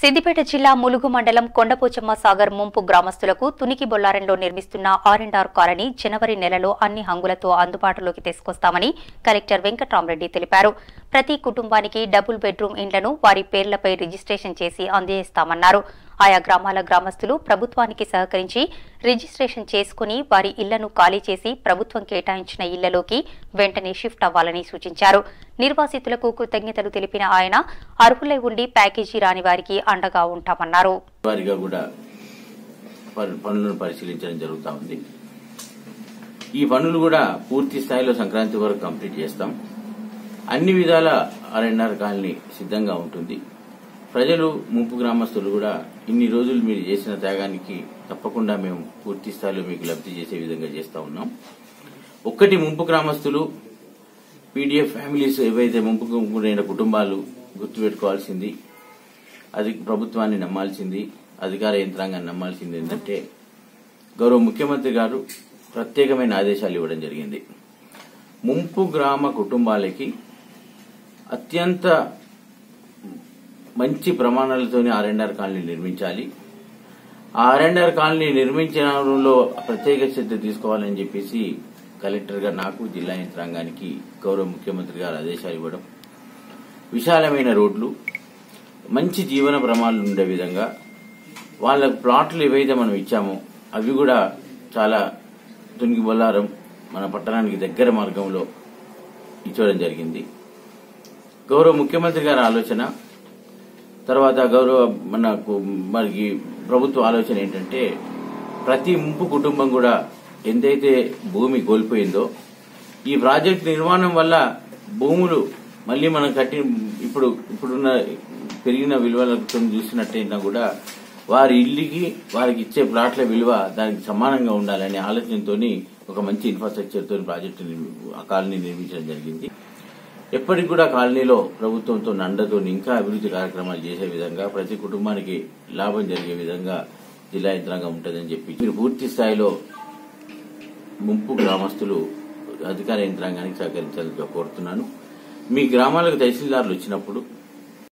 సిద్దిపేట జిల్లా ములుగు మండలం కొండపోచమ్మ సాగర్ ముంపు గ్రామస్తులకు తునికి బొల్లారంలో నిర్మిస్తున్న ఆర్ అండ్ ఆర్ కాలనీ జనవరి నెలలో అన్ని హంగులతో అందుబాటులోకి తీసుకొస్తామని కలెక్టర్ వెంకట్రామరెడ్డి తెలిపారు. ప్రతి కుటుంబానికి డబుల్ బెడ్రూమ్ ఇండ్లను వారి పేర్లపై రిజిస్ట్రేషన్ చేసి అందజేస్తామన్నారు ఆయా గ్రామాల గ్రామస్తులు ప్రభుత్వానికి సహకరించి రిజిస్ట్రేషన్ చేసుకుని వారి ఇళ్ళను ఖాళీ చేసి ప్రభుత్వం కేటాయించిన ఇళ్ళలోకి వెంటనే షిఫ్ట్ అవ్వాలని సూచించారు. నిర్వాసితులకు కృతజ్ఞతలు తెలిపిన ఆయన అర్హులై ఉండి ప్యాకేజీ రాని వారికి అండగా ఉంటామన్నారు. ఈ పనులు కూడా పూర్తి స్థాయిలో సంక్రాంతి వరకు కంప్లీట్ చేస్తాం. అన్ని విధాల ఆర్ఎన్ఆర్ కాలనీ సిద్ధంగా ఉంటుంది. ప్రజలు ముంపు గ్రామస్తులు కూడా ఇన్ని రోజులు మీరు చేసిన త్యాగానికి తప్పకుండా మేము పూర్తి స్థాయిలో మీకు లబ్ధి చేసే విధంగా చేస్తా ఉన్నాం. ఒక్కటి ముంపు గ్రామస్తులు పీడిఎఫ్ ఫ్యామిలీస్ ఏవైతే ముంపుకు గురైన కుటుంబాలు గుర్తుపెట్టుకోవాల్సింది అది ప్రభుత్వాన్ని నమ్మాల్సింది అధికార యంత్రాంగాన్ని నమ్మాల్సింది ఏంటంటే గౌరవ ముఖ్యమంత్రి గారు ప్రత్యేకమైన ఆదేశాలు ఇవ్వడం జరిగింది. ముంపు గ్రామ కుటుంబాలకి అత్యంత మంచి ప్రమాణాలతోనే ఆర్ఎన్ఆర్ కాలనీ నిర్మించాలి. ఆ కాలనీ నిర్మించడంలో ప్రత్యేక శ్రద్ధ తీసుకోవాలని చెప్పేసి కలెక్టర్గా నాకు జిల్లా యంత్రాంగానికి గౌరవ ముఖ్యమంత్రి గారు ఆదేశాలు ఇవ్వడం. విశాలమైన రోడ్లు మంచి జీవన ప్రమాణాలు ఉండే విధంగా వాళ్ళ ప్లాట్లు ఏవైతే మనం ఇచ్చామో అవి కూడా చాలా తునికి బొల్లారం మన పట్టణానికి దగ్గర మార్గంలో ఇచ్చడం జరిగింది. గౌరవ ముఖ్యమంత్రి గారి ఆలోచన తర్వాత గౌరవ మనకు మనకి ప్రభుత్వ ఆలోచన ఏంటంటే ప్రతి ముంపు కుటుంబం కూడా ఎంతైతే భూమి కోల్పోయిందో ఈ ప్రాజెక్ట్ నిర్మాణం వల్ల భూములు మళ్ళీ మనం కట్టి ఇప్పుడు ఇప్పుడున్న పెరిగిన విలువలతో చూసినట్టయినా కూడా వారి ఇల్లుకి వారికి ఇచ్చే ప్లాట్ల విలువ దానికి సమానంగా ఉండాలనే ఆలోచనతో ఒక మంచి ఇన్ఫ్రాస్ట్రక్చర్తో ప్రాజెక్టు ఆ కాలనీ నిర్మించడం జరిగింది. ఎప్పటికి కూడా కాలనీలో ప్రభుత్వంతో నండతోని ఇంకా అభివృద్ధి కార్యక్రమాలు చేసే విధంగా ప్రతి కుటుంబానికి లాభం జరిగే విధంగా జిల్లా యంత్రాంగం ఉంటుందని చెప్పి మీరు పూర్తి స్థాయిలో ముంపు గ్రామస్తులు అధికార యంత్రాంగానికి సహకరించాలని కోరుతున్నాను. మీ గ్రామాలకు తహసీల్దార్లు వచ్చినప్పుడు